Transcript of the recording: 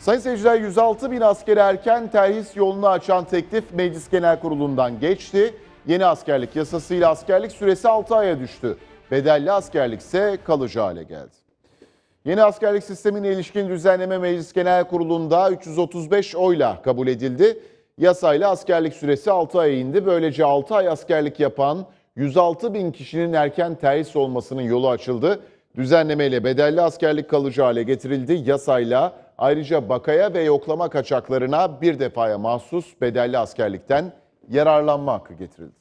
Sayın seyirciler 106 bin askeri erken terhis yolunu açan teklif Meclis Genel Kurulu'ndan geçti. Yeni askerlik yasasıyla askerlik süresi 6 aya düştü. Bedelli askerlik ise kalıcı hale geldi. Yeni askerlik sistemine ilişkin düzenleme Meclis Genel Kurulu'nda 335 oyla kabul edildi. Yasayla askerlik süresi 6 aya indi. Böylece 6 ay askerlik yapan 106 bin kişinin erken terhis olmasının yolu açıldı. Düzenlemeyle bedelli askerlik kalıcı hale getirildi. Yasayla ayrıca bakaya ve yoklama kaçaklarına bir defaya mahsus bedelli askerlikten yararlanma hakkı getirildi.